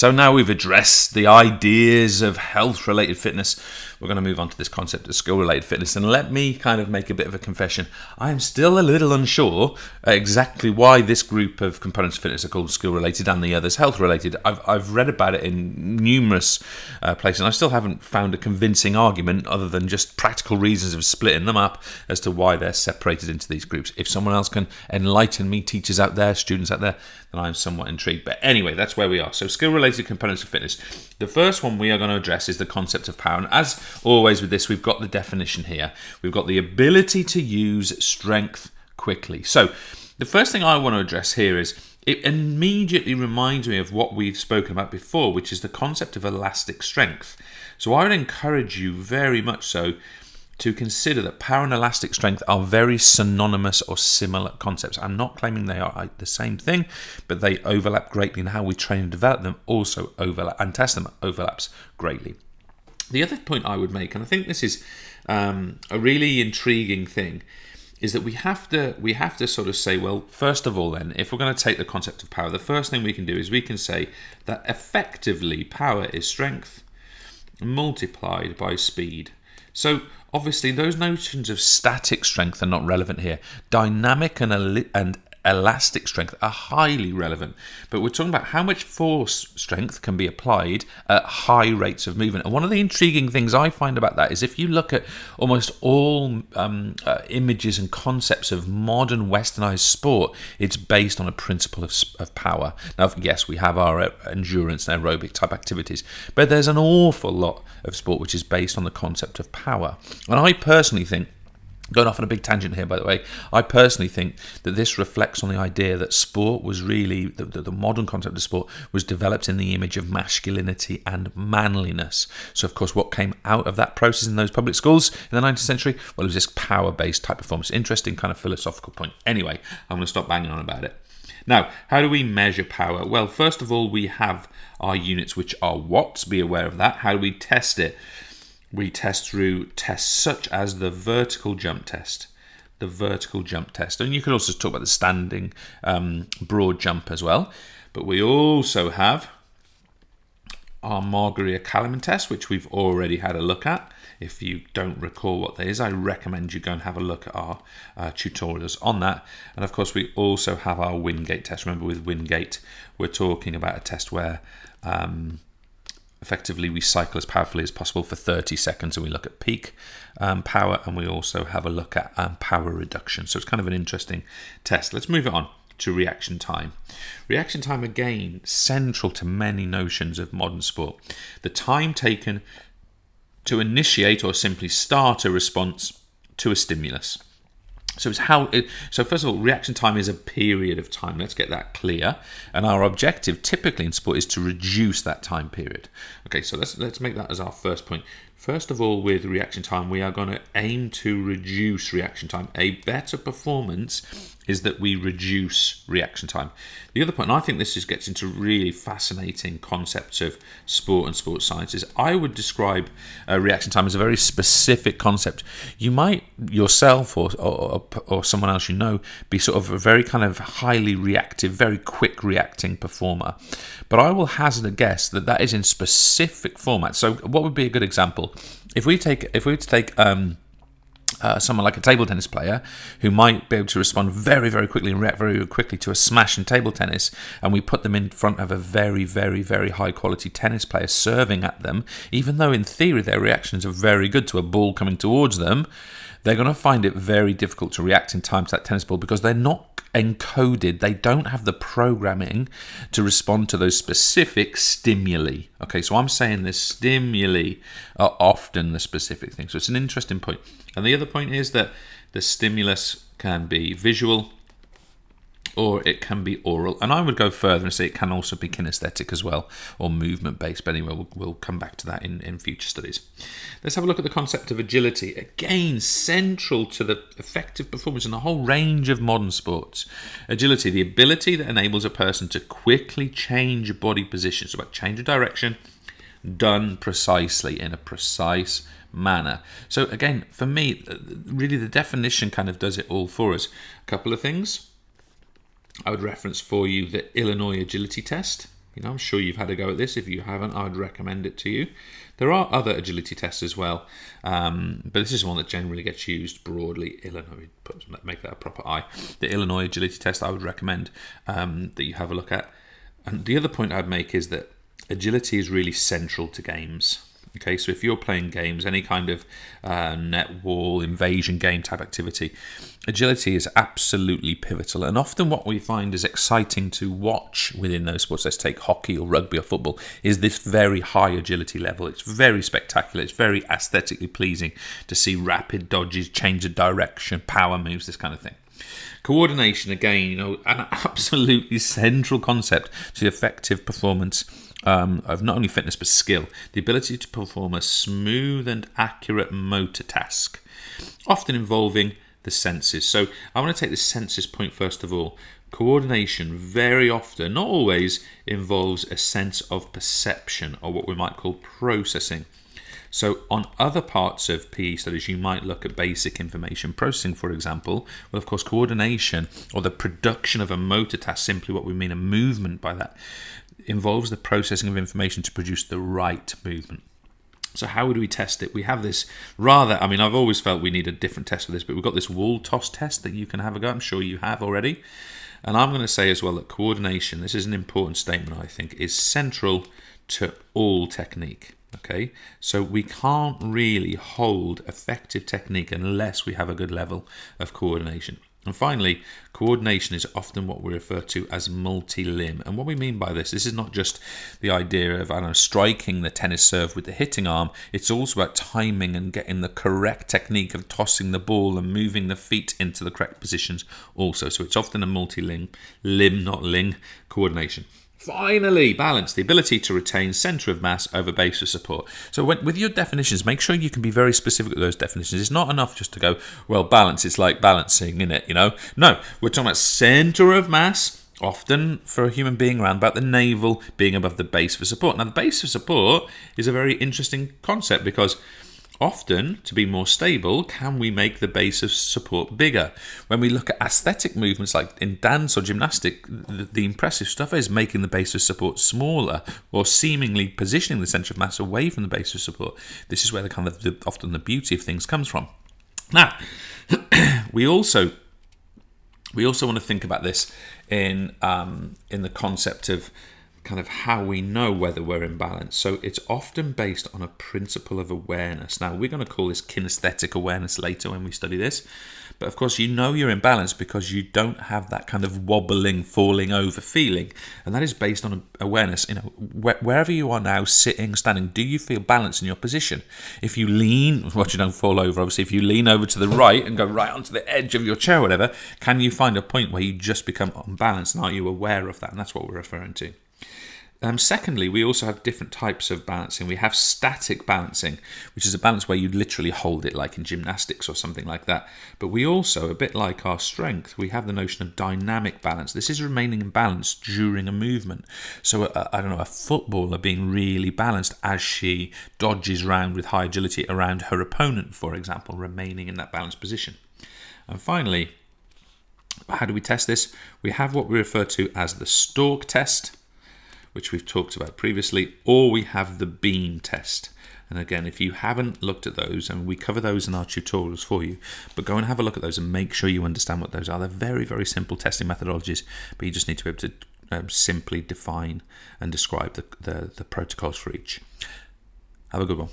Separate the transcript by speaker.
Speaker 1: So now we've addressed the ideas of health related fitness. We're going to move on to this concept of skill related fitness. And let me kind of make a bit of a confession. I am still a little unsure exactly why this group of components of fitness are called skill related and the others health related. I've, I've read about it in numerous uh, places and I still haven't found a convincing argument other than just practical reasons of splitting them up as to why they're separated into these groups. If someone else can enlighten me, teachers out there, students out there, then I'm somewhat intrigued. But anyway, that's where we are. So, skill related components of fitness. The first one we are going to address is the concept of power. And as always with this, we've got the definition here. We've got the ability to use strength quickly. So, the first thing I want to address here is it immediately reminds me of what we've spoken about before, which is the concept of elastic strength. So, I would encourage you very much so to consider that power and elastic strength are very synonymous or similar concepts. I'm not claiming they are the same thing, but they overlap greatly, and how we train and develop them also overlap and test them overlaps greatly. The other point I would make, and I think this is um, a really intriguing thing, is that we have to we have to sort of say, well, first of all, then, if we're going to take the concept of power, the first thing we can do is we can say that effectively power is strength multiplied by speed. So obviously those notions of static strength are not relevant here. Dynamic and, and elastic strength are highly relevant. But we're talking about how much force strength can be applied at high rates of movement. And one of the intriguing things I find about that is if you look at almost all um, uh, images and concepts of modern westernized sport, it's based on a principle of, of power. Now, yes, we have our uh, endurance and aerobic type activities, but there's an awful lot of sport which is based on the concept of power. And I personally think Going off on a big tangent here, by the way, I personally think that this reflects on the idea that sport was really, the, the, modern concept of sport was developed in the image of masculinity and manliness. So, of course, what came out of that process in those public schools in the 19th century? Well, it was this power based type performance. Interesting kind of philosophical point. Anyway, I'm going to stop banging on about it. Now, how do we measure power? Well, first of all, we have our units, which are watts. Be aware of that. How do we test it? We test through tests such as the vertical jump test. The vertical jump test. And you could also talk about the standing um, broad jump as well. But we also have our Margaria-Kalamen test, which we've already had a look at. If you don't recall what that is, I recommend you go and have a look at our uh, tutorials on that. And of course, we also have our Wingate test. Remember, with Wingate, we're talking about a test where um, effectively we cycle as powerfully as possible for 30 seconds and we look at peak um, power and we also have a look at um, power reduction. So it's kind of an interesting test. Let's move it on to reaction time. Reaction time again central to many notions of modern sport. The time taken to initiate or simply start a response to a stimulus so it's how. It, so first of all, reaction time is a period of time. Let's get that clear. And our objective, typically in sport, is to reduce that time period. Okay, so let's let's make that as our first point. First of all, with reaction time, we are going to aim to reduce reaction time. A better performance is that we reduce reaction time. The other point, and I think this just gets into really fascinating concepts of sport and sports sciences. I would describe uh, reaction time as a very specific concept. You might yourself or, or, or someone else you know be sort of a very kind of highly reactive, very quick reacting performer. But I will hazard a guess that that is in specific formats. So, what would be a good example? If we take if we were to take um, uh, someone like a table tennis player who might be able to respond very, very quickly and react very quickly to a smash in table tennis, and we put them in front of a very, very, very high quality tennis player serving at them, even though in theory their reactions are very good to a ball coming towards them, they're going to find it very difficult to react in time to that tennis ball because they're not encoded. They don't have the programming to respond to those specific stimuli. Okay, so I'm saying the stimuli are often the specific thing. So it's an interesting point. And the other point is that the stimulus can be visual, or it can be aural. And I would go further and say it can also be kinesthetic as well, or movement based. But anyway, we'll, we'll come back to that in, in future studies. Let's have a look at the concept of agility. Again, central to the effective performance in a whole range of modern sports. Agility, the ability that enables a person to quickly change body position. So, about change of direction, done precisely in a precise manner. So, again, for me, uh, really the definition kind of does it all for us. A couple of things I would reference for you the Illinois agility test. You know, I'm sure you've had a go at this. If you haven't, I'd recommend it to you. There are other agility tests as well, um, but this is one that generally gets used broadly. Illinois, make that a proper I. The Illinois agility test I would recommend um, that you have a look at. And the other point I'd make is that agility is really central to games. Okay, so if you're playing games, any kind of uh, net wall invasion game type activity, agility is absolutely pivotal. And often, what we find is exciting to watch within those sports. Let's take hockey or rugby or football. Is this very high agility level? It's very spectacular. It's very aesthetically pleasing to see rapid dodges, change of direction, power moves, this kind of thing. Coordination, again, you know, an absolutely central concept to effective performance um, of not only fitness but skill, the ability to perform a smooth and accurate motor task, often involving the senses. So I want to take the senses point first of all. Coordination very often, not always, involves a sense of perception or what we might call processing. So, on other parts of PE studies, you might look at basic information processing, for example. Well, of course, coordination or the production of a motor task, simply what we mean a movement by that, involves the processing of information to produce the right movement. So how would we test it? We have this rather, I mean, I've always felt we need a different test for this, but we've got this wall toss test that you can have a go. I'm sure you have already. And I'm going to say as well that coordination, this is an important statement, I think, is central to all technique. Okay, so we can't really hold effective technique unless we have a good level of coordination. And finally, coordination is often what we refer to as multi-limb. And what we mean by this, this is not just the idea of I know, striking the tennis serve with the hitting arm. It's also about timing and getting the correct technique of tossing the ball and moving the feet into the correct positions also. So it's often a multi-limb, limb, not ling, coordination. Finally, balance, the ability to retain center of mass over base of support. So when, with your definitions, make sure you can be very specific with those definitions. It's not enough just to go, well, balance, it's like balancing, in it, you know? No, we're talking about center of mass, often for a human being around about the navel being above the base for support. Now, the base of support is a very interesting concept because Often, to be more stable, can we make the base of support bigger? When we look at aesthetic movements like in dance or gymnastic, the, the, impressive stuff is making the base of support smaller or seemingly positioning the center of mass away from the base of support. This is where the kind of the, often the beauty of things comes from. Now, we also we also want to think about this in um, in the concept of kind of how we know whether we're in balance. So it's often based on a principle of awareness. Now, we're going to call this kinesthetic awareness later when we study this. But of course, you know you're in balance because you don't have that kind of wobbling, falling over feeling. And that is based on awareness. You know, wherever you are now, sitting, standing, do you feel balance in your position? If you lean, what you don't fall over, obviously, if you lean over to the right and go right onto the edge of your chair or whatever, can you find a point where you just become unbalanced? And are you aware of that? And that's what we're referring to. Um, secondly, we also have different types of balancing. We have static balancing, which is a balance where you literally hold it, like in gymnastics or something like that. But we also, a bit like our strength, we have the notion of dynamic balance. This is remaining in balance during a movement. So, uh, I don't know, a footballer being really balanced as she dodges around with high agility around her opponent, for example, remaining in that balanced position. And finally, how do we test this? We have what we refer to as the Stork test which we've talked about previously, or we have the beam test. And again, if you haven't looked at those, and we cover those in our tutorials for you, but go and have a look at those and make sure you understand what those are. They're very, very simple testing methodologies, but you just need to be able to um, simply define and describe the, the, the protocols for each. Have a good one.